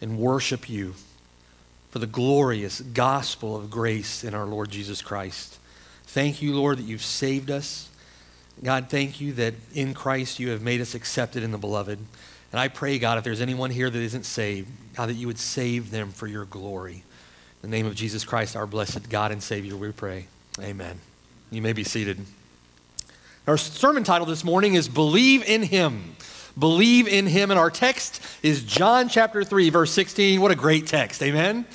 and worship you for the glorious gospel of grace in our Lord Jesus Christ. Thank you, Lord, that you've saved us. God, thank you that in Christ you have made us accepted in the beloved. And I pray, God, if there's anyone here that isn't saved, God, that you would save them for your glory. In the name of Jesus Christ, our blessed God and Savior, we pray. Amen. You may be seated. Our sermon title this morning is Believe in Him. Believe in Him. And our text is John chapter 3, verse 16. What a great text. Amen.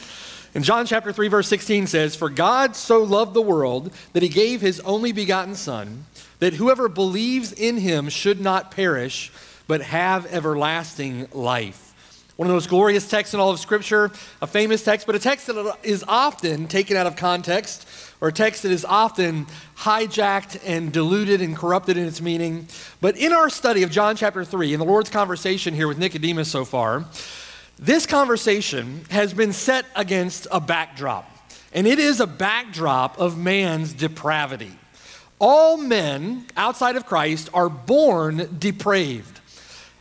And John chapter 3, verse 16 says, For God so loved the world that He gave His only begotten Son, that whoever believes in Him should not perish, but have everlasting life. One of the most glorious texts in all of Scripture, a famous text, but a text that is often taken out of context, or text that is often hijacked and diluted and corrupted in its meaning. But in our study of John chapter 3, in the Lord's conversation here with Nicodemus so far, this conversation has been set against a backdrop, and it is a backdrop of man's depravity. All men outside of Christ are born depraved.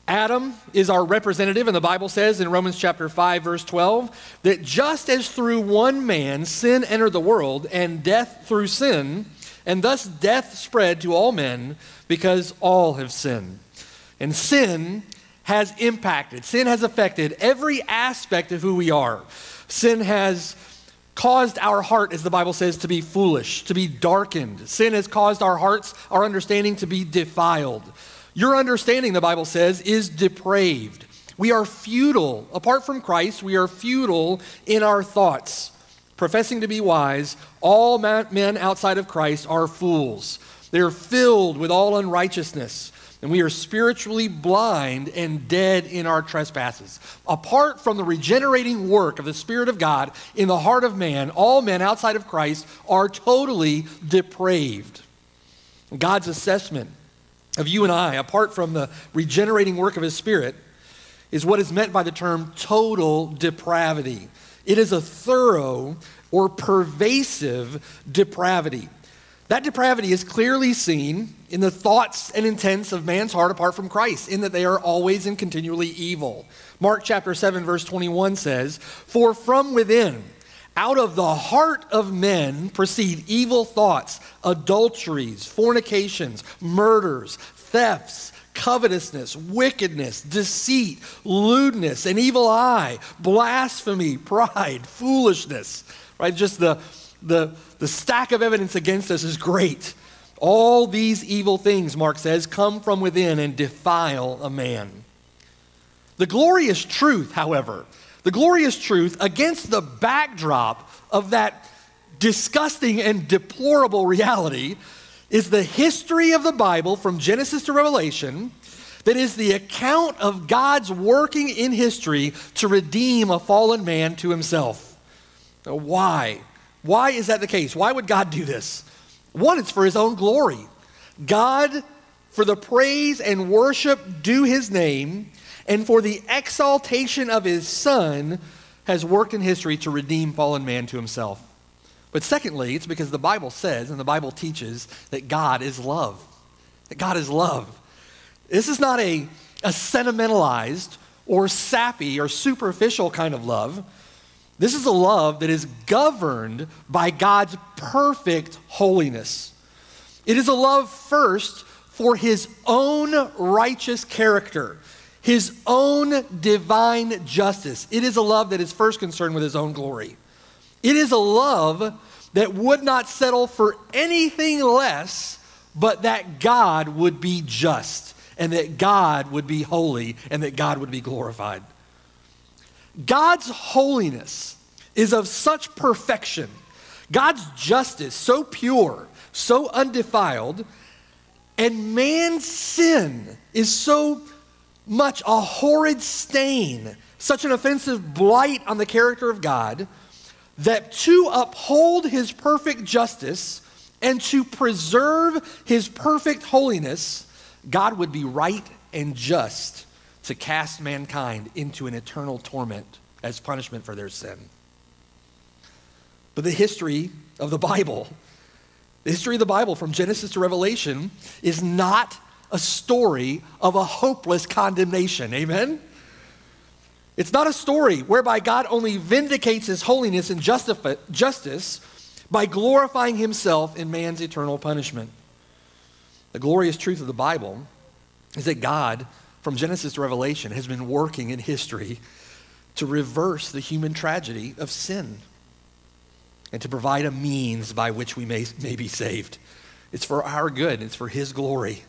Adam is our representative, and the Bible says in Romans chapter 5, verse 12, that just as through one man sin entered the world, and death through sin, and thus death spread to all men because all have sinned. And sin has impacted, sin has affected every aspect of who we are. Sin has caused our heart, as the Bible says, to be foolish, to be darkened. Sin has caused our hearts, our understanding to be defiled. Your understanding, the Bible says, is depraved. We are futile. Apart from Christ, we are futile in our thoughts. Professing to be wise, all men outside of Christ are fools. They are filled with all unrighteousness, and we are spiritually blind and dead in our trespasses. Apart from the regenerating work of the Spirit of God in the heart of man, all men outside of Christ are totally depraved. God's assessment of you and I, apart from the regenerating work of His Spirit, is what is meant by the term total depravity. It is a thorough or pervasive depravity. That depravity is clearly seen in the thoughts and intents of man's heart apart from Christ, in that they are always and continually evil. Mark chapter 7, verse 21 says, For from within, out of the heart of men proceed evil thoughts, adulteries, fornications, murders, thefts, covetousness, wickedness, deceit, lewdness, an evil eye, blasphemy, pride, foolishness. Right? Just the, the, the stack of evidence against us is great. All these evil things, Mark says, come from within and defile a man. The glorious truth, however, the glorious truth against the backdrop of that disgusting and deplorable reality is the history of the Bible from Genesis to Revelation that is the account of God's working in history to redeem a fallen man to himself. Now, why? Why is that the case? Why would God do this? One, it's for his own glory. God, for the praise and worship due his name, and for the exaltation of his Son, has worked in history to redeem fallen man to himself. But secondly, it's because the Bible says and the Bible teaches that God is love. That God is love. This is not a, a sentimentalized or sappy or superficial kind of love. This is a love that is governed by God's perfect holiness. It is a love first for his own righteous character his own divine justice. It is a love that is first concerned with his own glory. It is a love that would not settle for anything less but that God would be just and that God would be holy and that God would be glorified. God's holiness is of such perfection, God's justice so pure, so undefiled, and man's sin is so much a horrid stain, such an offensive blight on the character of God, that to uphold his perfect justice and to preserve his perfect holiness, God would be right and just to cast mankind into an eternal torment as punishment for their sin. But the history of the Bible, the history of the Bible from Genesis to Revelation, is not a story of a hopeless condemnation. Amen? It's not a story whereby God only vindicates his holiness and justifi- justice by glorifying himself in man's eternal punishment. The glorious truth of the Bible is that God, from Genesis to Revelation, has been working in history to reverse the human tragedy of sin and to provide a means by which we may, may be saved. It's for our good, it's for His glory.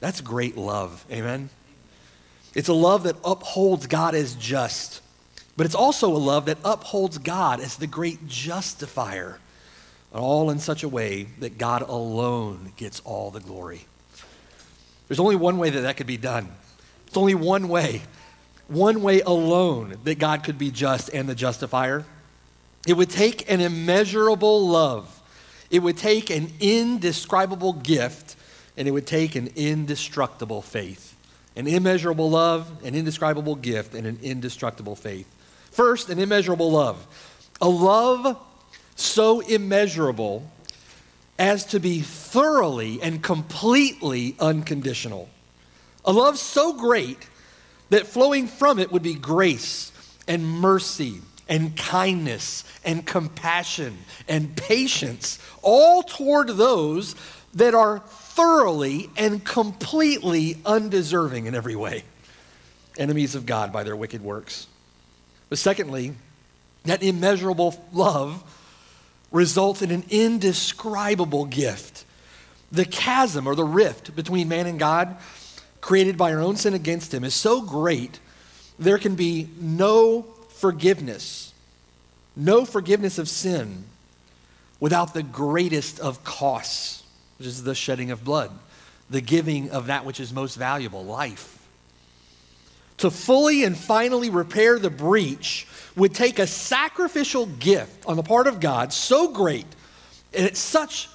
That's great love. Amen. It's a love that upholds God as just, but it's also a love that upholds God as the great justifier, all in such a way that God alone gets all the glory. There's only one way that that could be done. It's only one way, one way alone that God could be just and the justifier. It would take an immeasurable love, it would take an indescribable gift, and it would take an indestructible faith an immeasurable love, an indescribable gift, and an indestructible faith. First, an immeasurable love. A love so immeasurable as to be thoroughly and completely unconditional. A love so great that flowing from it would be grace and mercy and kindness and compassion and patience, all toward those that are thoroughly and completely undeserving in every way, enemies of God by their wicked works. But secondly, that immeasurable love results in an indescribable gift. The chasm or the rift between man and God, created by our own sin against him, is so great, there can be no forgiveness, no forgiveness of sin without the greatest of costs which is the shedding of blood, the giving of that which is most valuable, life. To fully and finally repair the breach would take a sacrificial gift on the part of God so great and it's such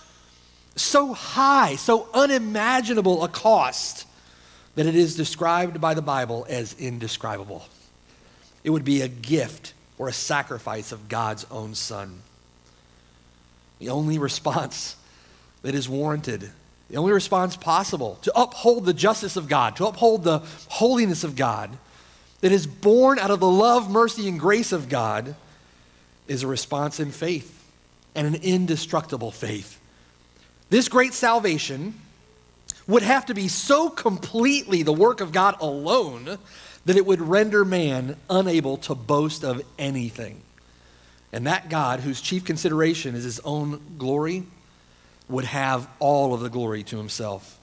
so high, so unimaginable a cost that it is described by the Bible as indescribable. It would be a gift or a sacrifice of God's own Son. The only response that is warranted. The only response possible to uphold the justice of God, to uphold the holiness of God, that is born out of the love, mercy, and grace of God, is a response in faith and an indestructible faith. This great salvation would have to be so completely the work of God alone that it would render man unable to boast of anything. And that God, whose chief consideration is his own glory, would have all of the glory to himself.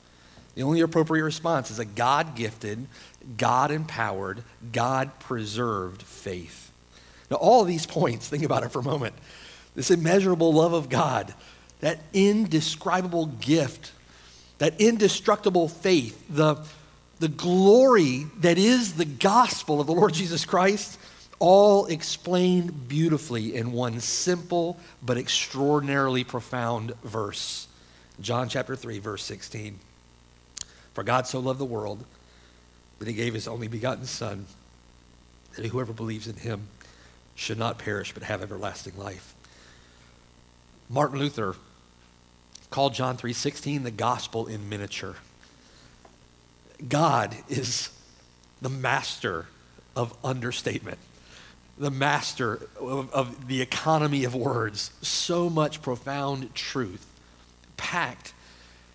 The only appropriate response is a God gifted, God empowered, God preserved faith. Now, all of these points, think about it for a moment. This immeasurable love of God, that indescribable gift, that indestructible faith, the, the glory that is the gospel of the Lord Jesus Christ all explained beautifully in one simple but extraordinarily profound verse. John chapter 3, verse 16. For God so loved the world that he gave his only begotten Son, that whoever believes in him should not perish but have everlasting life. Martin Luther called John 3:16 the gospel in miniature. God is the master of understatement the master of, of, the economy of words. So much profound truth packed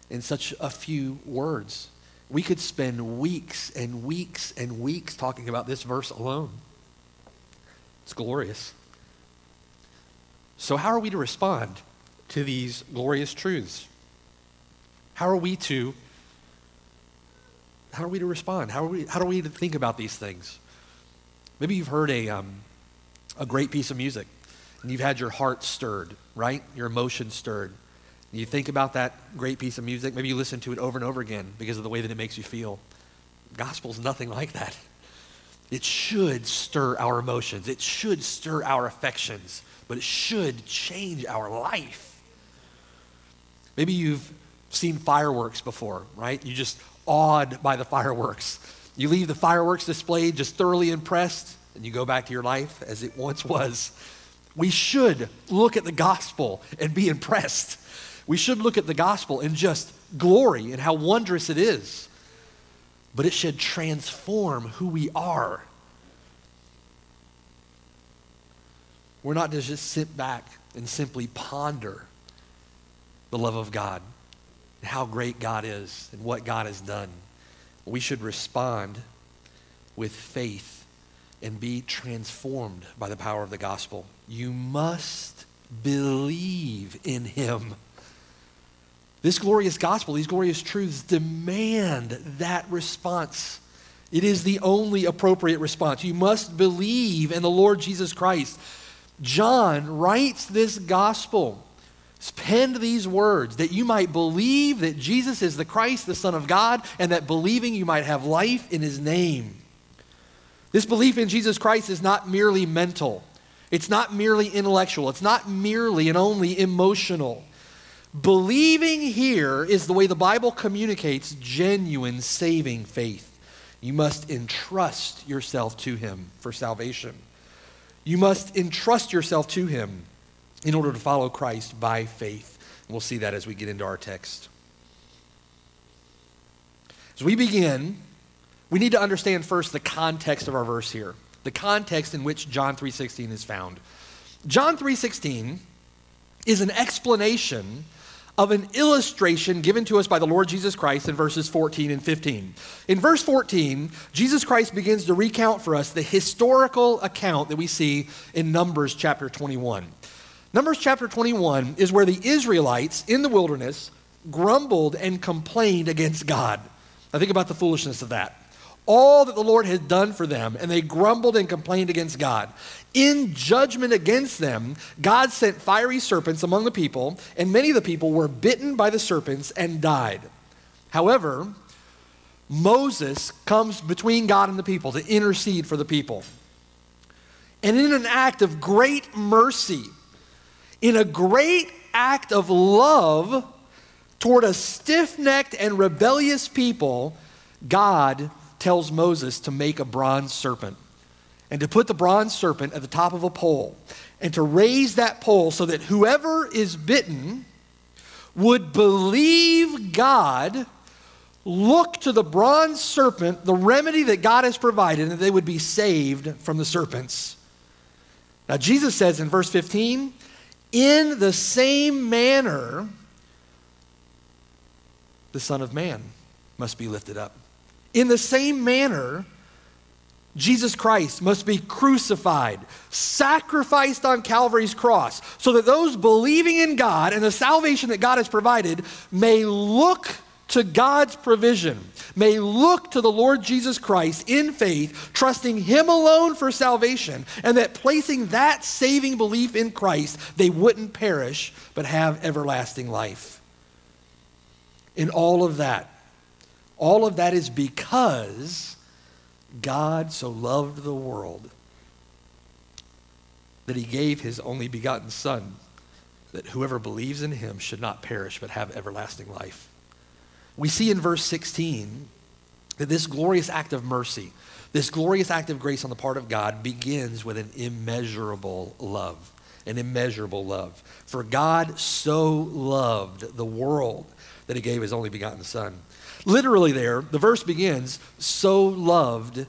in such a few words. We could spend weeks and weeks and weeks talking about this verse alone. It's glorious. So, how are we to respond to these glorious truths? How are we to how are we to respond? How are we, how are we think about these things? Maybe you've heard a, um, a great piece of music and you've had your heart stirred, right? Your emotions stirred. You think about that great piece of music, maybe you listen to it over and over again because of the way that it makes you feel. Gospel's nothing like that. It should stir our emotions, it should stir our affections, but it should change our life. Maybe you've seen fireworks before, right? You just awed by the fireworks. You leave the fireworks display just thoroughly impressed, and you go back to your life as it once was, we should look at the gospel and be impressed. We should look at the gospel and just glory and how wondrous it is. But it should transform who we are. We're not to just sit back and simply ponder the love of God, how great God is, and what God has done. We should respond with faith and be transformed by the power of the gospel. You must believe in him. This glorious gospel, these glorious truths demand that response. It is the only appropriate response. You must believe in the Lord Jesus Christ. John writes this gospel, penned these words, that you might believe that Jesus is the Christ, the Son of God, and that believing you might have life in his name. This belief in Jesus Christ is not merely mental, it's not merely intellectual, it's not merely and only emotional. Believing here is the way the Bible communicates genuine saving faith. You must entrust yourself to Him for salvation. You must entrust yourself to Him in order to follow Christ by faith. And we'll see that as we get into our text. As we begin, we need to understand first the context of our verse here, the context in which John 3:16 is found. John 3:16 is an explanation of an illustration given to us by the Lord Jesus Christ in verses 14 and 15. In verse 14, Jesus Christ begins to recount for us the historical account that we see in Numbers chapter 21. Numbers chapter 21 is where the Israelites in the wilderness grumbled and complained against God. Now think about the foolishness of that all that the Lord had done for them, and they grumbled and complained against God. In judgment against them, God sent fiery serpents among the people, and many of the people were bitten by the serpents and died. However, Moses comes between God and the people to intercede for the people. And in an act of great mercy, in a great act of love toward a stiff necked and rebellious people, God tells Moses to make a bronze serpent and to put the bronze serpent at the top of a pole and to raise that pole so that whoever is bitten would believe God, look to the bronze serpent, the remedy that God has provided, and they would be saved from the serpents. Now, Jesus says in verse 15, in the same manner, the Son of Man must be lifted up. In the same manner, Jesus Christ must be crucified, sacrificed on Calvary's cross, so that those believing in God and the salvation that God has provided may look to God's provision, may look to the Lord Jesus Christ in faith, trusting Him alone for salvation, and that placing that saving belief in Christ, they wouldn't perish, but have everlasting life. In all of that, all of that is because God so loved the world that he gave his only begotten Son, that whoever believes in him should not perish but have everlasting life. We see in verse 16 that this glorious act of mercy, this glorious act of grace on the part of God begins with an immeasurable love. An immeasurable love. For God so loved the world that he gave his only begotten Son Literally, there, the verse begins, so loved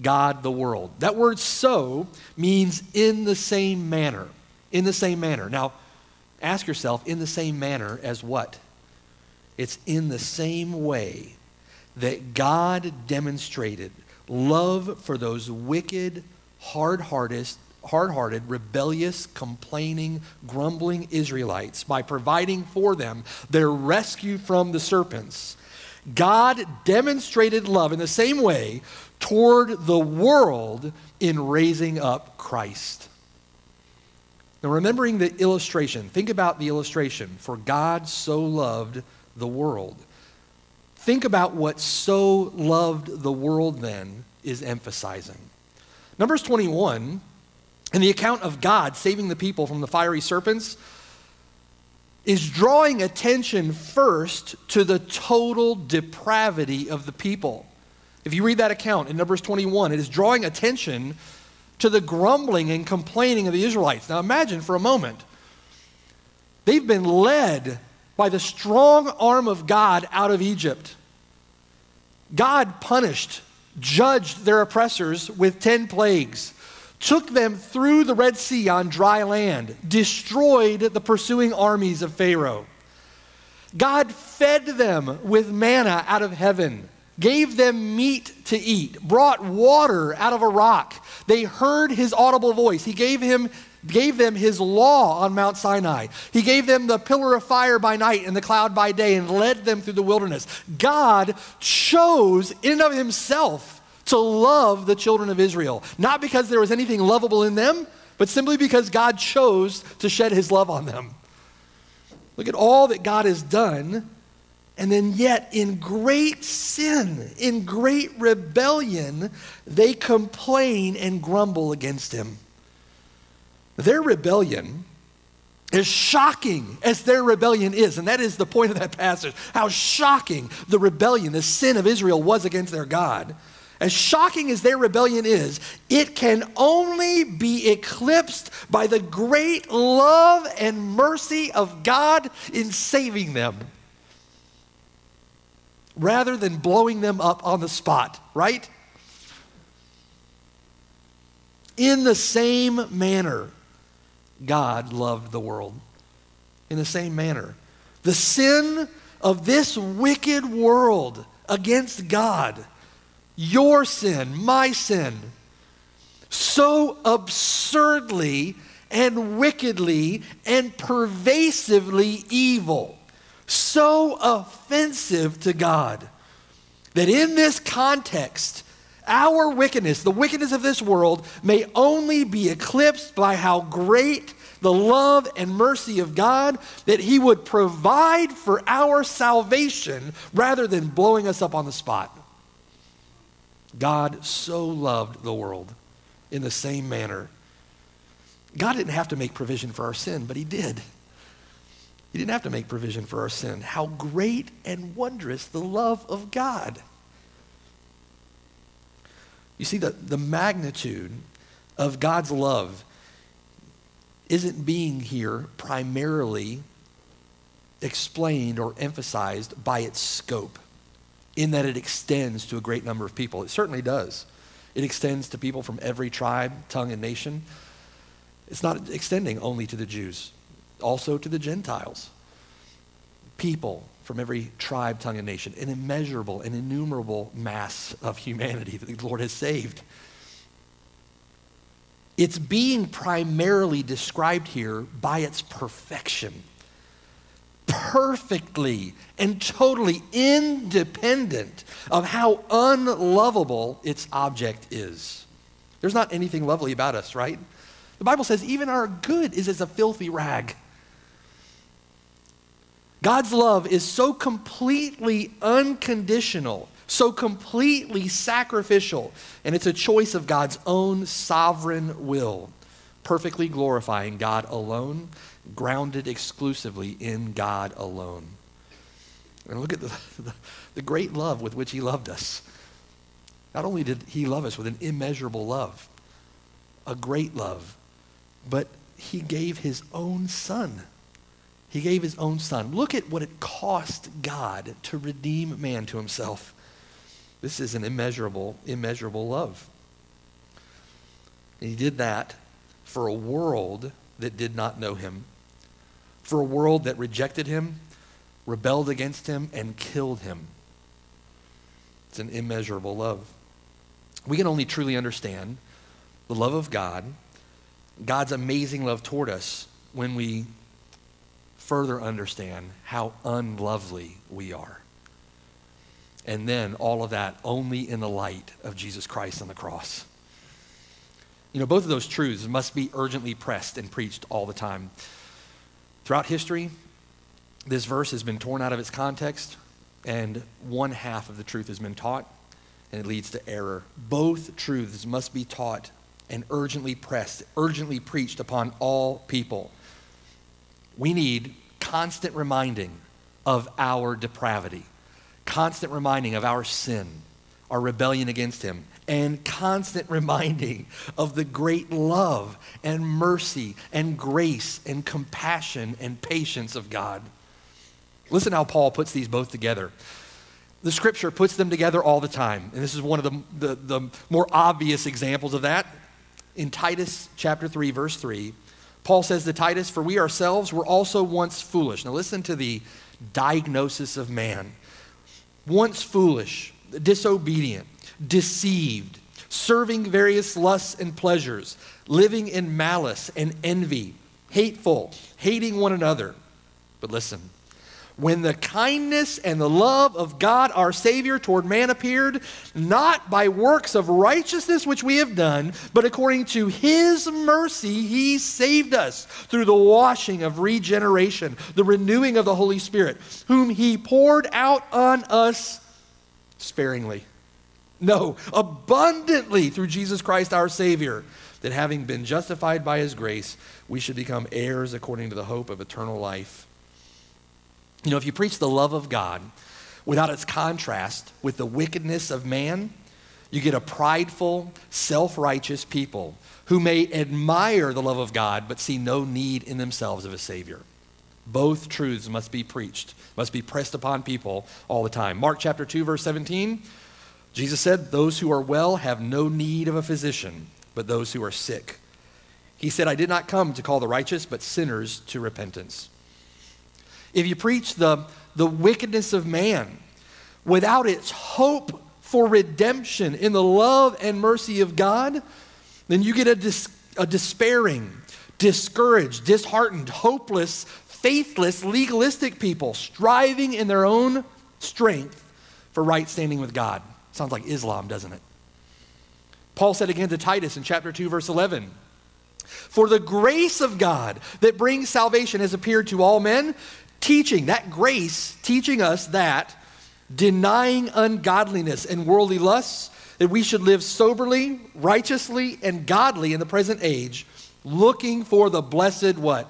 God the world. That word so means in the same manner. In the same manner. Now, ask yourself, in the same manner as what? It's in the same way that God demonstrated love for those wicked, hard-hearted, hard-hearted, rebellious, complaining, grumbling Israelites by providing for them their rescue from the serpents God demonstrated love in the same way toward the world in raising up Christ. Now, remembering the illustration, think about the illustration. For God so loved the world. Think about what so loved the world then is emphasizing. Numbers 21, in the account of God saving the people from the fiery serpents, is drawing attention first to the total depravity of the people. If you read that account in Numbers 21, it is drawing attention to the grumbling and complaining of the Israelites. Now imagine for a moment, they've been led by the strong arm of God out of Egypt. God punished, judged their oppressors with 10 plagues took them through the Red Sea on dry land, destroyed the pursuing armies of Pharaoh. God fed them with manna out of heaven, gave them meat to eat, brought water out of a rock. They heard his audible voice. He gave him gave them his law on Mount Sinai. He gave them the pillar of fire by night and the cloud by day and led them through the wilderness. God chose in and of himself to love the children of Israel, not because there was anything lovable in them, but simply because God chose to shed his love on them. Look at all that God has done, and then yet in great sin, in great rebellion, they complain and grumble against him. Their rebellion, as shocking as their rebellion is, and that is the point of that passage, how shocking the rebellion, the sin of Israel was against their God as shocking as their rebellion is, it can only be eclipsed by the great love and mercy of God in saving them rather than blowing them up on the spot, right? In the same manner, God loved the world. In the same manner. The sin of this wicked world against God your sin, my sin, so absurdly and wickedly and pervasively evil, so offensive to God, that in this context, our wickedness, the wickedness of this world, may only be eclipsed by how great the love and mercy of God that He would provide for our salvation rather than blowing us up on the spot. God so loved the world in the same manner. God didn't have to make provision for our sin, but He did. He didn't have to make provision for our sin. How great and wondrous the love of God. You see, the, the magnitude of God's love isn't being here primarily explained or emphasized by its scope in that it extends to a great number of people. It certainly does. It extends to people from every tribe, tongue, and nation. It's not extending only to the Jews, also to the Gentiles. People from every tribe, tongue, and nation, an immeasurable and innumerable mass of humanity that the Lord has saved. It's being primarily described here by its perfection perfectly and totally independent of how unlovable its object is. There's not anything lovely about us, right? The Bible says even our good is as a filthy rag. God's love is so completely unconditional, so completely sacrificial, and it's a choice of God's own sovereign will, perfectly glorifying God alone grounded exclusively in God alone. And look at the, the, the, great love with which He loved us. Not only did He love us with an immeasurable love, a great love, but He gave His own Son. He gave His own Son. Look at what it cost God to redeem man to Himself. This is an immeasurable, immeasurable love. And He did that for a world that did not know Him for a world that rejected him, rebelled against him, and killed him. It's an immeasurable love. We can only truly understand the love of God, God's amazing love toward us, when we further understand how unlovely we are. And then all of that only in the light of Jesus Christ on the cross. You know, both of those truths must be urgently pressed and preached all the time. Throughout history, this verse has been torn out of its context, and one half of the truth has been taught, and it leads to error. Both truths must be taught and urgently pressed, urgently preached upon all people. We need constant reminding of our depravity, constant reminding of our sin, our rebellion against Him, and constant reminding of the great love and mercy and grace and compassion and patience of God. Listen how Paul puts these both together. The scripture puts them together all the time. And this is one of the, the, the more obvious examples of that. in Titus chapter 3, verse 3, Paul says to Titus, For we ourselves were also once foolish. Now listen to the diagnosis of man. Once foolish, disobedient, deceived, serving various lusts and pleasures, living in malice and envy, hateful, hating one another. But listen, when the kindness and the love of God our Savior toward man appeared, not by works of righteousness which we have done, but according to His mercy, He saved us through the washing of regeneration, the renewing of the Holy Spirit, whom He poured out on us sparingly. No, abundantly through Jesus Christ our Savior, that having been justified by His grace, we should become heirs according to the hope of eternal life. You know, if you preach the love of God without its contrast with the wickedness of man, you get a prideful, self righteous people who may admire the love of God but see no need in themselves of a Savior. Both truths must be preached, must be pressed upon people all the time. Mark chapter 2, verse 17, Jesus said, Those who are well have no need of a physician, but those who are sick. He said, I did not come to call the righteous, but sinners to repentance. If you preach the, the wickedness of man without its hope for redemption in the love and mercy of God, then you get a, dis, a despairing, discouraged, disheartened, hopeless, faithless, legalistic people striving in their own strength for right standing with God. Sounds like Islam, doesn't it? Paul said again to Titus in chapter 2, verse 11 For the grace of God that brings salvation has appeared to all men, teaching, that grace teaching us that denying ungodliness and worldly lusts, that we should live soberly, righteously, and godly in the present age, looking for the blessed what?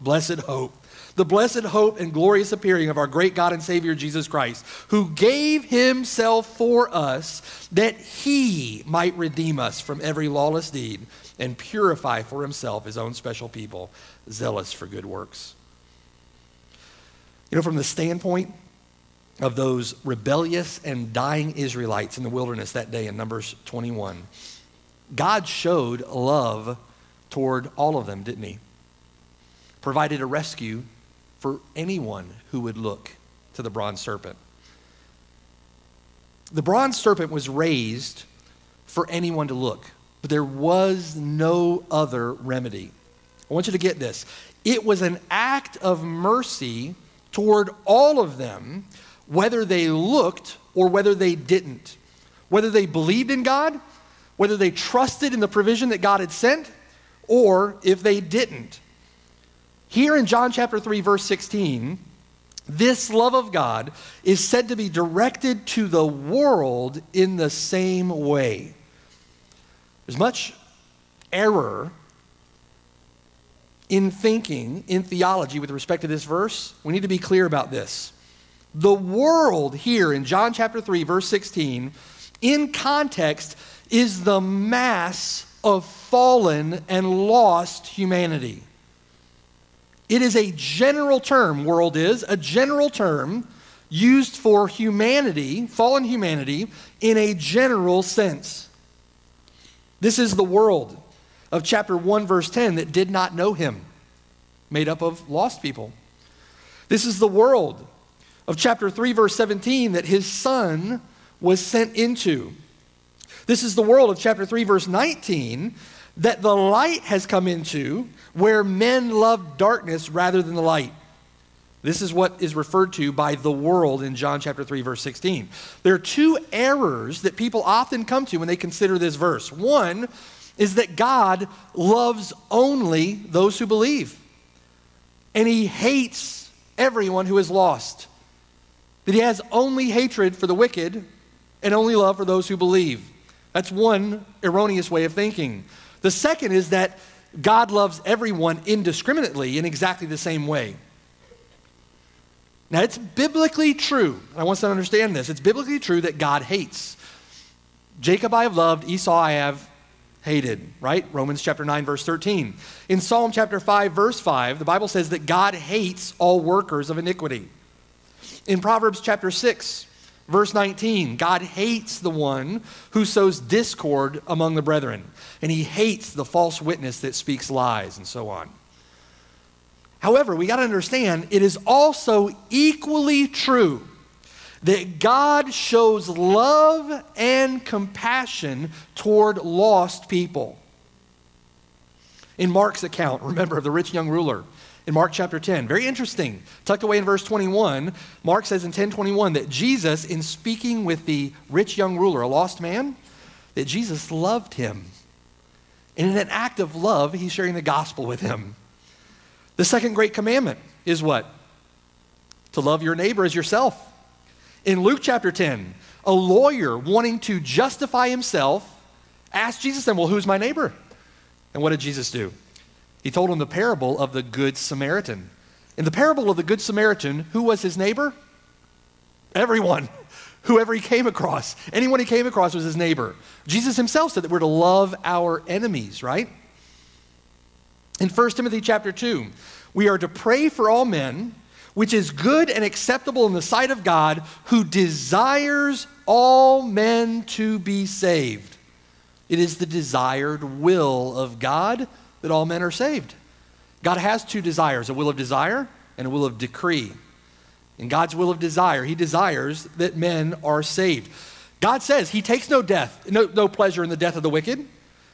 Blessed hope. The blessed hope and glorious appearing of our great God and Savior Jesus Christ, who gave himself for us that he might redeem us from every lawless deed and purify for himself his own special people, zealous for good works. You know, from the standpoint of those rebellious and dying Israelites in the wilderness that day in Numbers 21, God showed love toward all of them, didn't He? Provided a rescue for anyone who would look to the bronze serpent. The bronze serpent was raised for anyone to look, but there was no other remedy. I want you to get this. It was an act of mercy toward all of them, whether they looked or whether they didn't. Whether they believed in God, whether they trusted in the provision that God had sent, or if they didn't. Here in John chapter 3, verse 16, this love of God is said to be directed to the world in the same way. There's much error in thinking, in theology, with respect to this verse, we need to be clear about this. The world here in John chapter 3, verse 16, in context, is the mass of fallen and lost humanity. It is a general term, world is, a general term used for humanity, fallen humanity, in a general sense. This is the world of chapter 1, verse 10, that did not know him, made up of lost people. This is the world of chapter 3, verse 17, that his son was sent into. This is the world of chapter 3, verse 19, that the light has come into, where men love darkness rather than the light. This is what is referred to by the world in John chapter 3 verse 16. There are two errors that people often come to when they consider this verse. One is that God loves only those who believe. And he hates everyone who is lost. That he has only hatred for the wicked and only love for those who believe. That's one erroneous way of thinking. The second is that God loves everyone indiscriminately in exactly the same way. Now, it's biblically true. And I want us to understand this. It's biblically true that God hates. Jacob I have loved, Esau I have hated, right? Romans chapter 9, verse 13. In Psalm chapter 5, verse 5, the Bible says that God hates all workers of iniquity. In Proverbs chapter 6, Verse 19 God hates the one who sows discord among the brethren, and he hates the false witness that speaks lies, and so on. However, we got to understand it is also equally true that God shows love and compassion toward lost people. In Mark's account, remember, of the rich young ruler, in Mark chapter 10. Very interesting. Tucked away in verse 21, Mark says in 1021 that Jesus, in speaking with the rich young ruler, a lost man, that Jesus loved him. And in an act of love, he's sharing the gospel with him. The second great commandment is what? To love your neighbor as yourself. In Luke chapter 10, a lawyer wanting to justify himself asked Jesus then, Well, who's my neighbor? And what did Jesus do? He told him the parable of the Good Samaritan. In the parable of the Good Samaritan, who was his neighbor? Everyone. Whoever he came across. Anyone he came across was his neighbor. Jesus himself said that we're to love our enemies, right? In 1 Timothy chapter 2, we are to pray for all men, which is good and acceptable in the sight of God, who desires all men to be saved. It is the desired will of God that all men are saved. God has two desires a will of desire and a will of decree. In God's will of desire, He desires that men are saved. God says He takes no death, no, no pleasure in the death of the wicked,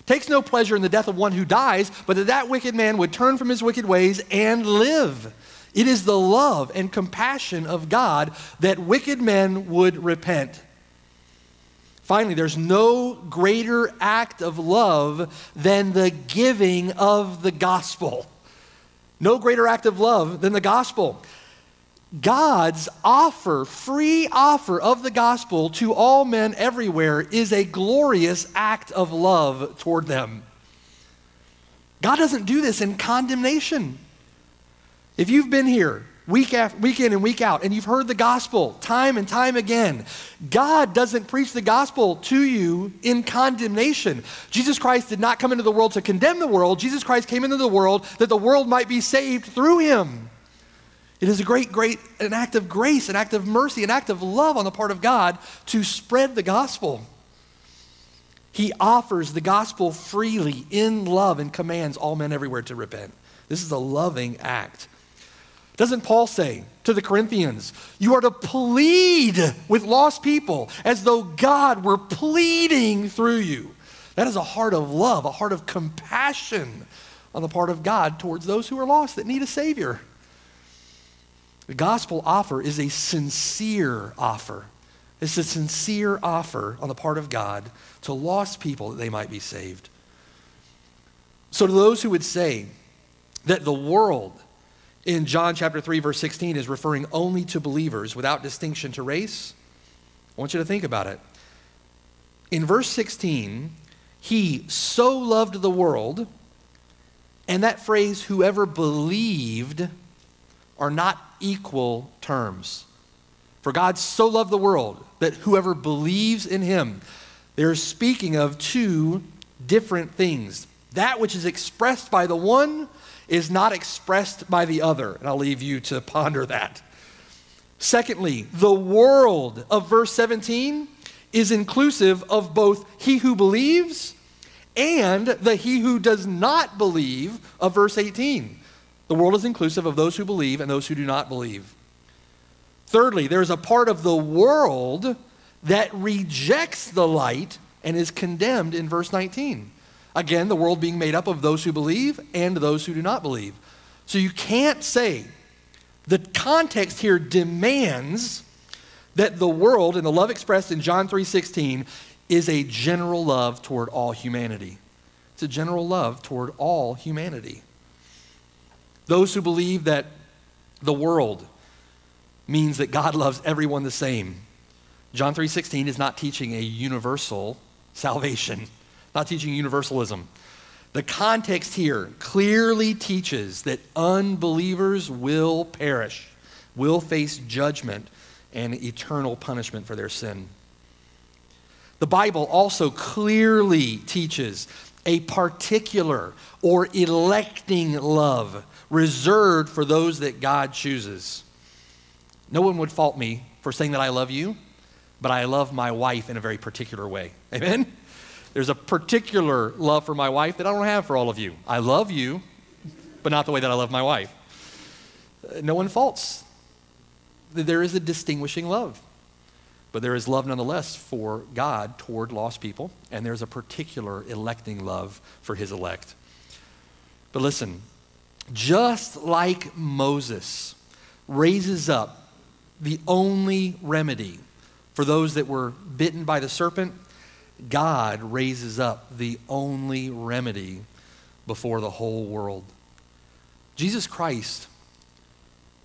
takes no pleasure in the death of one who dies, but that that wicked man would turn from his wicked ways and live. It is the love and compassion of God that wicked men would repent. Finally, there's no greater act of love than the giving of the gospel. No greater act of love than the gospel. God's offer, free offer of the gospel to all men everywhere is a glorious act of love toward them. God doesn't do this in condemnation. If you've been here week, after, week in and week out, and you've heard the gospel time and time again. God doesn't preach the gospel to you in condemnation. Jesus Christ did not come into the world to condemn the world. Jesus Christ came into the world that the world might be saved through him. It is a great, great, an act of grace, an act of mercy, an act of love on the part of God to spread the gospel. He offers the gospel freely in love and commands all men everywhere to repent. This is a loving act. Doesn't Paul say to the Corinthians, you are to plead with lost people as though God were pleading through you? That is a heart of love, a heart of compassion on the part of God towards those who are lost that need a Savior. The gospel offer is a sincere offer. It's a sincere offer on the part of God to lost people that they might be saved. So, to those who would say that the world in John chapter 3, verse 16, is referring only to believers without distinction to race. I want you to think about it. In verse 16, he so loved the world, and that phrase, whoever believed, are not equal terms. For God so loved the world that whoever believes in him, they're speaking of two different things. That which is expressed by the one is not expressed by the other. And I'll leave you to ponder that. Secondly, the world of verse 17 is inclusive of both he who believes and the he who does not believe of verse 18. The world is inclusive of those who believe and those who do not believe. Thirdly, there's a part of the world that rejects the light and is condemned in verse 19. Again, the world being made up of those who believe and those who do not believe. So you can't say the context here demands that the world and the love expressed in John 3:16 is a general love toward all humanity. It's a general love toward all humanity. Those who believe that the world means that God loves everyone the same. John 3:16 is not teaching a universal salvation not teaching universalism. The context here clearly teaches that unbelievers will perish, will face judgment and eternal punishment for their sin. The Bible also clearly teaches a particular or electing love reserved for those that God chooses. No one would fault me for saying that I love you, but I love my wife in a very particular way. Amen? There's a particular love for my wife that I don't have for all of you. I love you, but not the way that I love my wife. Uh, no one faults. There is a distinguishing love. But there is love nonetheless for God toward lost people, and there's a particular electing love for his elect. But listen, just like Moses raises up the only remedy for those that were bitten by the serpent, God raises up the only remedy before the whole world. Jesus Christ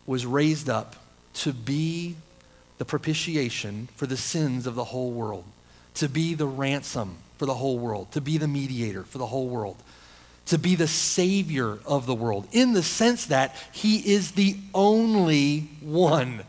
was raised up to be the propitiation for the sins of the whole world, to be the ransom for the whole world, to be the mediator for the whole world, to be the savior of the world, in the sense that he is the only one.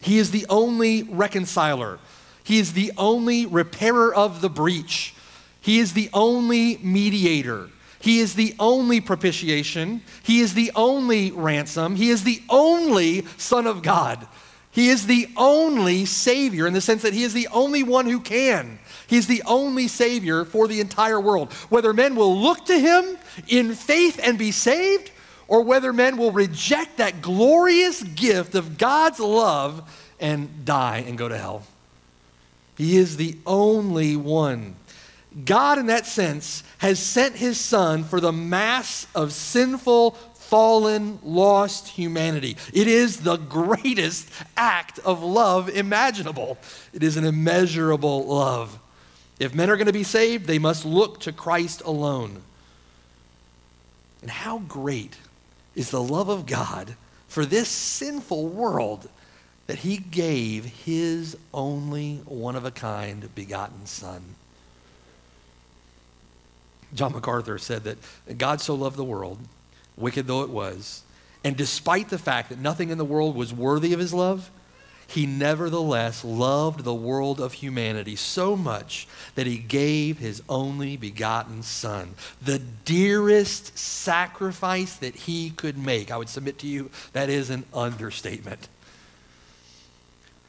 He is the only reconciler. He is the only repairer of the breach. He is the only mediator. He is the only propitiation. He is the only ransom. He is the only Son of God. He is the only Savior in the sense that He is the only one who can. He's the only Savior for the entire world. Whether men will look to Him in faith and be saved, or whether men will reject that glorious gift of God's love and die and go to hell. He is the only one. God, in that sense, has sent His Son for the mass of sinful, fallen, lost humanity. It is the greatest act of love imaginable. It is an immeasurable love. If men are going to be saved, they must look to Christ alone. And how great is the love of God for this sinful world that he gave his only one of a kind begotten Son. John MacArthur said that God so loved the world wicked though it was. And despite the fact that nothing in the world was worthy of his love, he nevertheless loved the world of humanity so much that he gave his only begotten Son, the dearest sacrifice that he could make. I would submit to you that is an understatement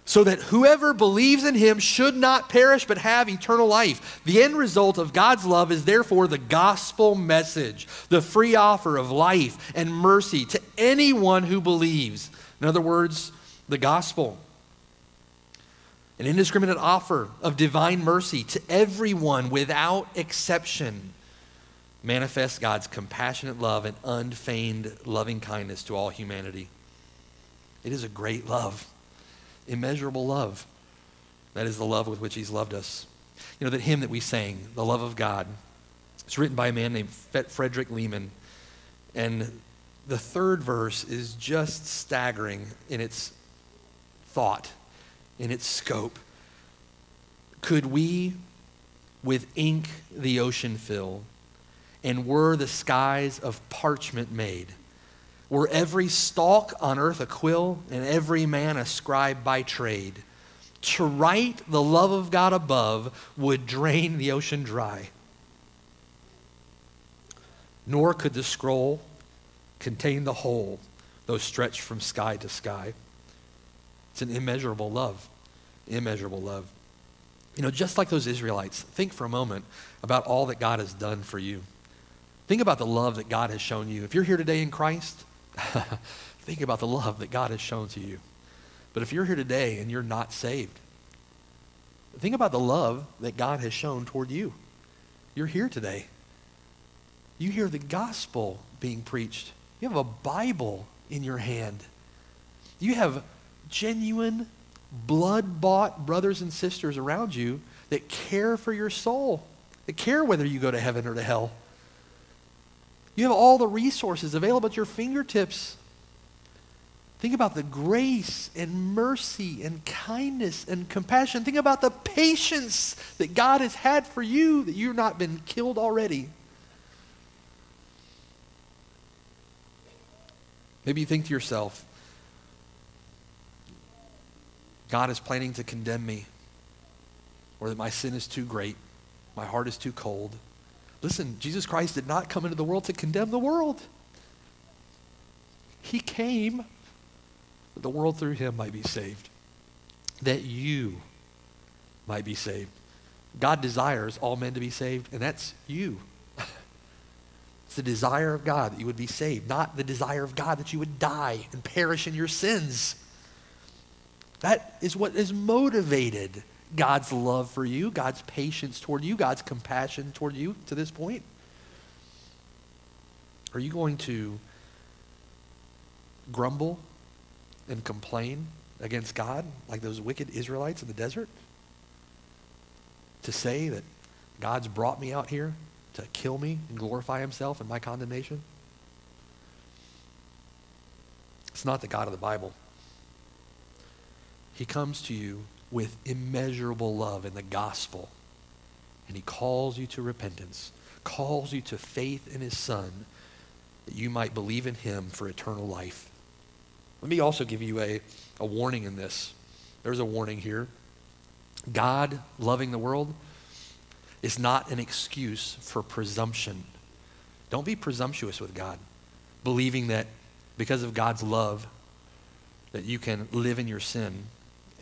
so that whoever believes in him should not perish but have eternal life. The end result of God's love is therefore the gospel message, the free offer of life and mercy to anyone who believes. In other words, the gospel. An indiscriminate offer of divine mercy to everyone without exception manifests God's compassionate love and unfeigned loving kindness to all humanity. It is a great love immeasurable love. That is the love with which he's loved us. You know, that hymn that we sang, The Love of God, it's written by a man named Frederick Lehman. And the third verse is just staggering in its thought, in its scope. Could we with ink the ocean fill, and were the skies of parchment made? Were every stalk on earth a quill, and every man a scribe by trade, to write the love of God above would drain the ocean dry. Nor could the scroll contain the whole, though stretched from sky to sky. It's an immeasurable love. Immeasurable love. You know, just like those Israelites, think for a moment about all that God has done for you. Think about the love that God has shown you. If you're here today in Christ, Think about the love that God has shown to you. But if you're here today and you're not saved, think about the love that God has shown toward you. You're here today. You hear the gospel being preached. You have a Bible in your hand. You have genuine, blood bought brothers and sisters around you that care for your soul, that care whether you go to heaven or to hell. You have all the resources available at your fingertips. Think about the grace and mercy and kindness and compassion. Think about the patience that God has had for you that you've not been killed already. Maybe you think to yourself, God is planning to condemn me, or that my sin is too great, my heart is too cold. Listen, Jesus Christ did not come into the world to condemn the world. He came that the world through him might be saved. That you might be saved. God desires all men to be saved, and that's you. it's the desire of God that you would be saved, not the desire of God that you would die and perish in your sins. That is what is motivated God's love for you, God's patience toward you, God's compassion toward you to this point. Are you going to grumble and complain against God like those wicked Israelites in the desert? To say that God's brought me out here to kill me and glorify himself in my condemnation? It's not the God of the Bible. He comes to you with immeasurable love in the gospel, and he calls you to repentance, calls you to faith in his Son, that you might believe in him for eternal life. Let me also give you a, a warning in this. There's a warning here. God loving the world is not an excuse for presumption. Don't be presumptuous with God, believing that because of God's love, that you can live in your sin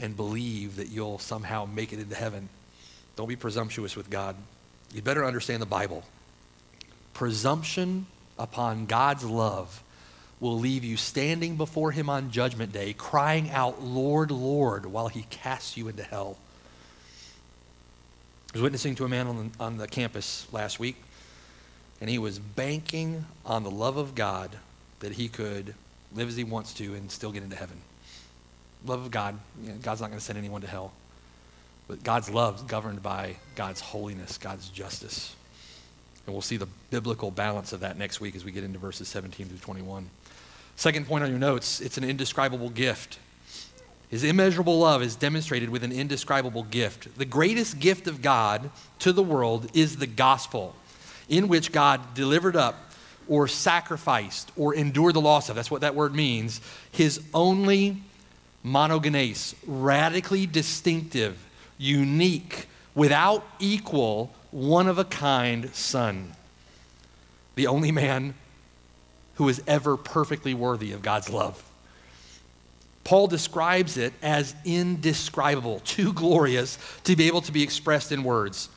and believe that you'll somehow make it into heaven. Don't be presumptuous with God. You better understand the Bible. Presumption upon God's love will leave you standing before him on judgment day, crying out, Lord, Lord, while he casts you into hell. I was witnessing to a man on the, on the campus last week, and he was banking on the love of God that he could live as he wants to and still get into heaven. Love of God, you know, God's not going to send anyone to hell. But God's love is governed by God's holiness, God's justice. And we'll see the biblical balance of that next week as we get into verses 17 through 21. Second point on your notes it's an indescribable gift. His immeasurable love is demonstrated with an indescribable gift. The greatest gift of God to the world is the gospel, in which God delivered up or sacrificed or endured the loss of. That's what that word means. His only monogenes, radically distinctive, unique, without equal, one of a kind son. The only man who is ever perfectly worthy of God's love. Paul describes it as indescribable, too glorious to be able to be expressed in words.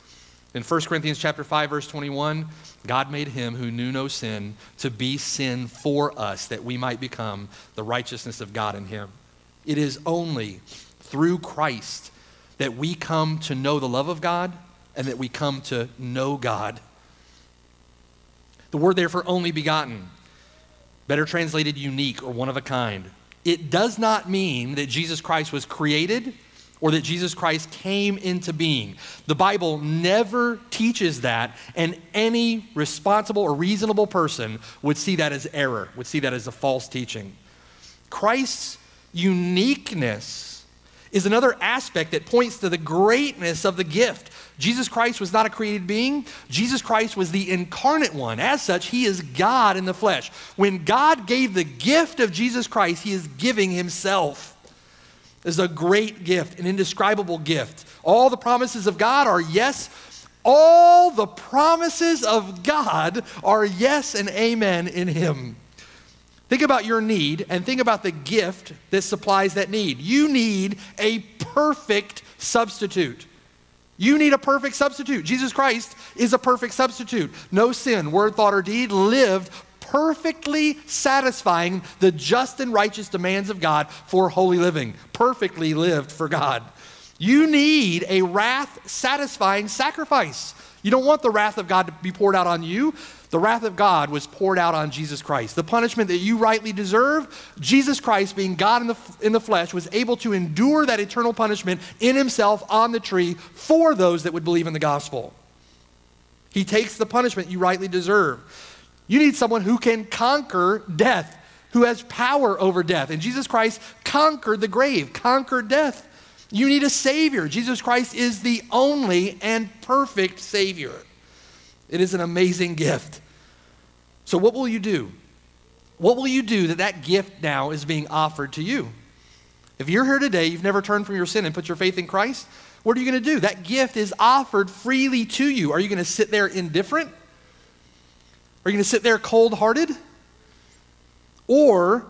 In 1 Corinthians chapter 5 verse 21, God made him who knew no sin to be sin for us that we might become the righteousness of God in him. It is only through Christ that we come to know the love of God and that we come to know God. The word there for only begotten better translated unique or one of a kind. It does not mean that Jesus Christ was created or that Jesus Christ came into being. The Bible never teaches that, and any responsible or reasonable person would see that as error, would see that as a false teaching. Christ's uniqueness is another aspect that points to the greatness of the gift. Jesus Christ was not a created being. Jesus Christ was the incarnate one. As such, he is God in the flesh. When God gave the gift of Jesus Christ, he is giving himself. This is a great gift, an indescribable gift. All the promises of God are yes. All the promises of God are yes and amen in him. Think about your need and think about the gift that supplies that need. You need a perfect substitute. You need a perfect substitute. Jesus Christ is a perfect substitute. No sin, word, thought, or deed lived perfectly satisfying the just and righteous demands of God for holy living. Perfectly lived for God. You need a wrath satisfying sacrifice. You don't want the wrath of God to be poured out on you. The wrath of God was poured out on Jesus Christ. The punishment that you rightly deserve, Jesus Christ, being God in the, in the flesh, was able to endure that eternal punishment in himself on the tree for those that would believe in the gospel. He takes the punishment you rightly deserve. You need someone who can conquer death, who has power over death. And Jesus Christ conquered the grave, conquered death. You need a Savior. Jesus Christ is the only and perfect Savior. It is an amazing gift. So, what will you do? What will you do that that gift now is being offered to you? If you're here today, you've never turned from your sin and put your faith in Christ, what are you going to do? That gift is offered freely to you. Are you going to sit there indifferent? Are you going to sit there cold hearted? Or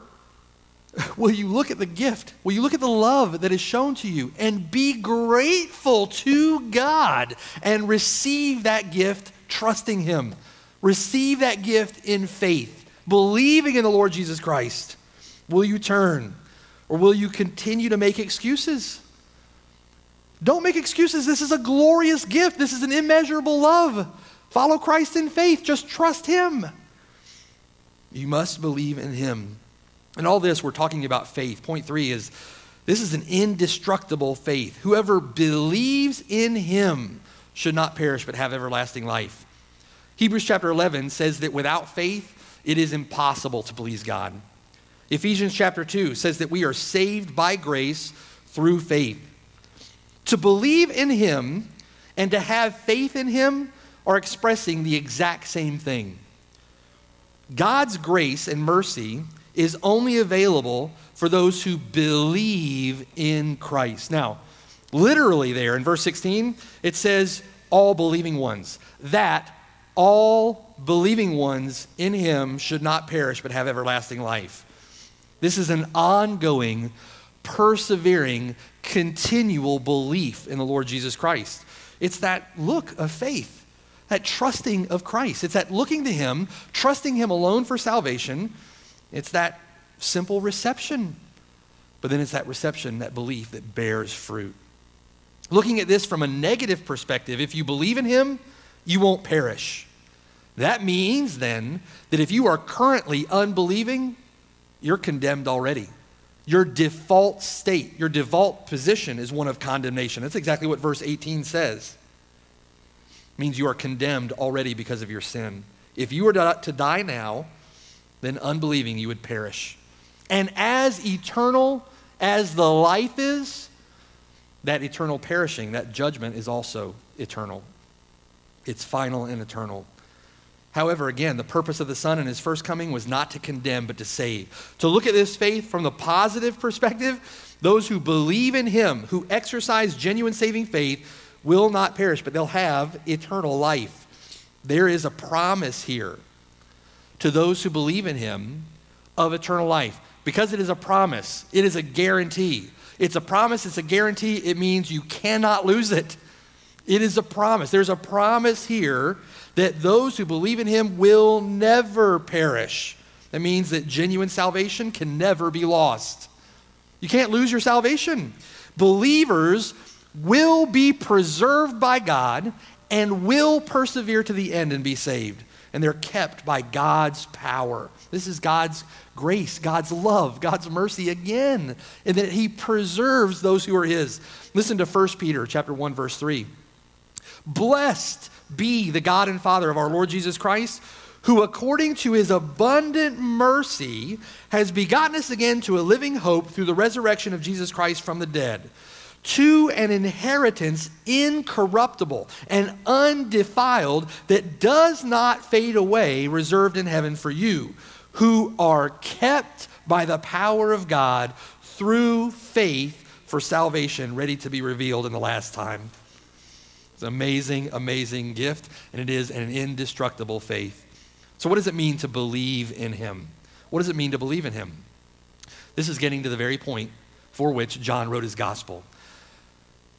will you look at the gift? Will you look at the love that is shown to you and be grateful to God and receive that gift trusting Him? Receive that gift in faith, believing in the Lord Jesus Christ. Will you turn or will you continue to make excuses? Don't make excuses. This is a glorious gift. This is an immeasurable love. Follow Christ in faith. Just trust Him. You must believe in Him. And all this, we're talking about faith. Point three is this is an indestructible faith. Whoever believes in Him should not perish but have everlasting life. Hebrews chapter 11 says that without faith, it is impossible to please God. Ephesians chapter 2 says that we are saved by grace through faith. To believe in Him and to have faith in Him are expressing the exact same thing. God's grace and mercy is only available for those who believe in Christ. Now, literally, there in verse 16, it says, all believing ones. That all believing ones in Him should not perish but have everlasting life. This is an ongoing, persevering, continual belief in the Lord Jesus Christ. It's that look of faith, that trusting of Christ. It's that looking to Him, trusting Him alone for salvation. It's that simple reception. But then it's that reception, that belief that bears fruit. Looking at this from a negative perspective, if you believe in Him, you won't perish. That means then that if you are currently unbelieving, you're condemned already. Your default state, your default position is one of condemnation. That's exactly what verse 18 says. It means you are condemned already because of your sin. If you were to die now, then unbelieving you would perish. And as eternal as the life is, that eternal perishing, that judgment is also eternal. It's final and eternal. However, again, the purpose of the Son in his first coming was not to condemn, but to save. To look at this faith from the positive perspective, those who believe in him, who exercise genuine saving faith, will not perish, but they'll have eternal life. There is a promise here to those who believe in him of eternal life. Because it is a promise, it is a guarantee. It's a promise, it's a guarantee, it means you cannot lose it. It is a promise. There's a promise here that those who believe in him will never perish. That means that genuine salvation can never be lost. You can't lose your salvation. Believers will be preserved by God and will persevere to the end and be saved. And they're kept by God's power. This is God's grace, God's love, God's mercy again, and that he preserves those who are his. Listen to 1 Peter chapter 1 verse 3. Blessed be the God and Father of our Lord Jesus Christ, who according to his abundant mercy has begotten us again to a living hope through the resurrection of Jesus Christ from the dead, to an inheritance incorruptible and undefiled that does not fade away, reserved in heaven for you, who are kept by the power of God through faith for salvation, ready to be revealed in the last time. It's an amazing, amazing gift, and it is an indestructible faith. So, what does it mean to believe in Him? What does it mean to believe in Him? This is getting to the very point for which John wrote his gospel.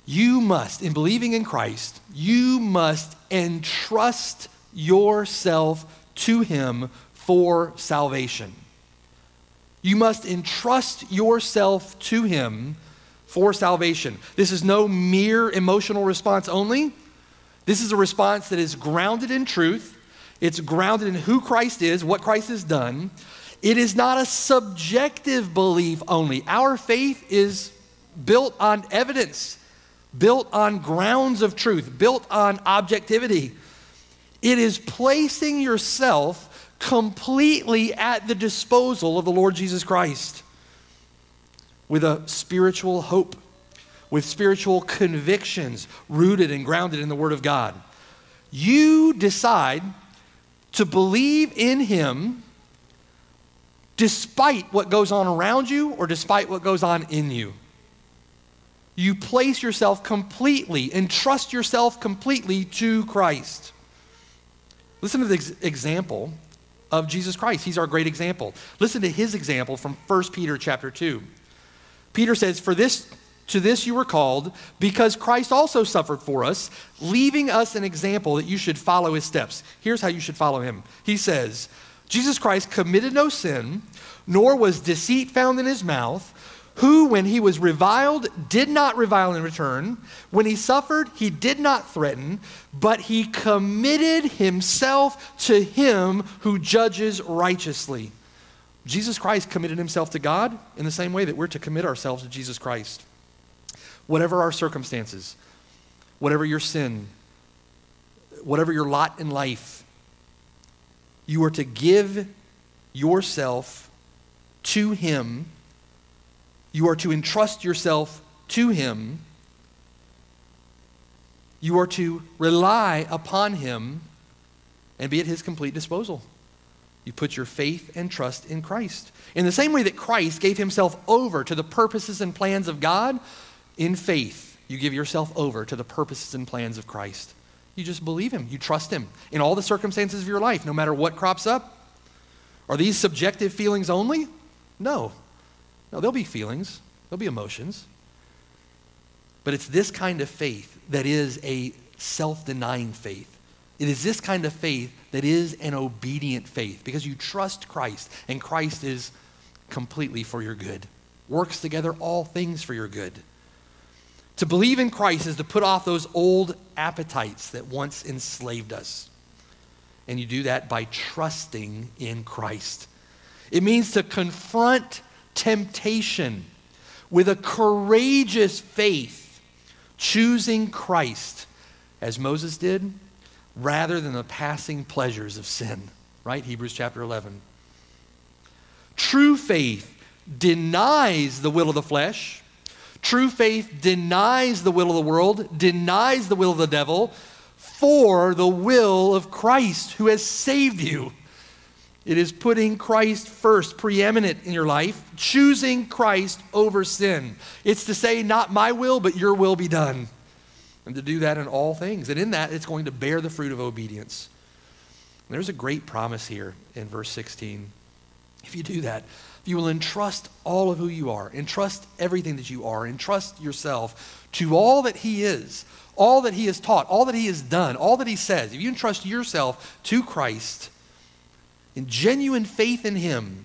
You must, in believing in Christ, you must entrust yourself to Him for salvation. You must entrust yourself to Him for salvation. This is no mere emotional response only. This is a response that is grounded in truth. It's grounded in who Christ is, what Christ has done. It is not a subjective belief only. Our faith is built on evidence, built on grounds of truth, built on objectivity. It is placing yourself completely at the disposal of the Lord Jesus Christ with a spiritual hope, with spiritual convictions rooted and grounded in the Word of God. You decide to believe in Him despite what goes on around you or despite what goes on in you. You place yourself completely and trust yourself completely to Christ. Listen to this example of Jesus Christ. He's our great example. Listen to his example from 1 Peter chapter 2. Peter says, For this to this you were called, because Christ also suffered for us, leaving us an example that you should follow his steps. Here's how you should follow him. He says, Jesus Christ committed no sin, nor was deceit found in his mouth, who, when he was reviled, did not revile in return. When he suffered, he did not threaten, but he committed himself to him who judges righteously. Jesus Christ committed himself to God in the same way that we're to commit ourselves to Jesus Christ. Whatever our circumstances, whatever your sin, whatever your lot in life, you are to give yourself to him you are to entrust yourself to Him. You are to rely upon Him and be at His complete disposal. You put your faith and trust in Christ. In the same way that Christ gave Himself over to the purposes and plans of God, in faith, you give yourself over to the purposes and plans of Christ. You just believe Him. You trust Him in all the circumstances of your life, no matter what crops up. Are these subjective feelings only? No. No, there'll be feelings, there'll be emotions. But it's this kind of faith that is a self denying faith. It is this kind of faith that is an obedient faith because you trust Christ and Christ is completely for your good, works together all things for your good. To believe in Christ is to put off those old appetites that once enslaved us. And you do that by trusting in Christ. It means to confront temptation with a courageous faith, choosing Christ as Moses did, rather than the passing pleasures of sin. Right? Hebrews chapter 11. True faith denies the will of the flesh. True faith denies the will of the world, denies the will of the devil for the will of Christ who has saved you. It is putting Christ first, preeminent in your life, choosing Christ over sin. It's to say, not my will, but your will be done. And to do that in all things. And in that, it's going to bear the fruit of obedience. And there's a great promise here in verse 16. If you do that, you will entrust all of who you are, entrust everything that you are, entrust yourself to all that He is, all that He has taught, all that He has done, all that He says. If you entrust yourself to Christ, in genuine faith in Him.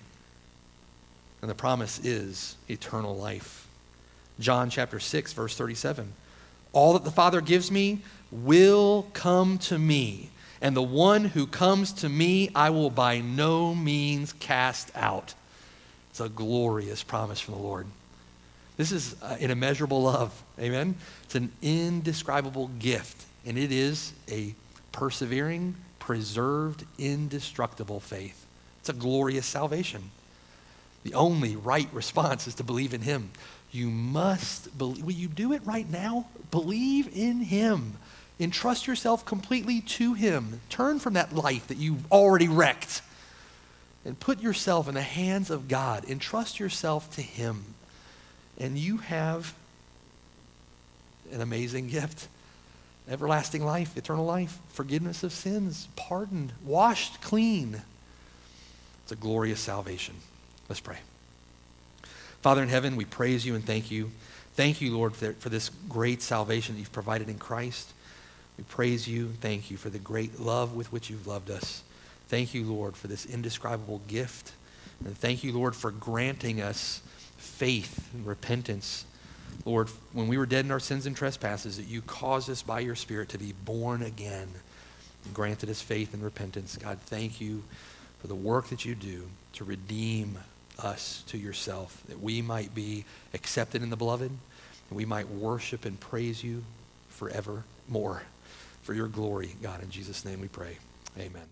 And the promise is eternal life. John chapter 6, verse 37. All that the Father gives me will come to me, and the one who comes to me I will by no means cast out. It's a glorious promise from the Lord. This is uh, an immeasurable love. Amen? It's an indescribable gift, and it is a persevering, preserved, indestructible faith. It's a glorious salvation. The only right response is to believe in Him. You must believe. Will you do it right now? Believe in Him. Entrust yourself completely to Him. Turn from that life that you've already wrecked and put yourself in the hands of God. Entrust yourself to Him. And you have an amazing gift everlasting life, eternal life, forgiveness of sins, pardoned, washed clean. It's a glorious salvation. Let's pray. Father in heaven, we praise you and thank you. Thank you, Lord, for, this great salvation that you've provided in Christ. We praise you. And thank you for the great love with which you've loved us. Thank you, Lord, for this indescribable gift. And thank you, Lord, for granting us faith and repentance Lord, when we were dead in our sins and trespasses, that you caused us by your Spirit to be born again and granted us faith and repentance. God, thank you for the work that you do to redeem us to yourself, that we might be accepted in the beloved, and we might worship and praise you forevermore. For your glory, God, in Jesus' name we pray. Amen.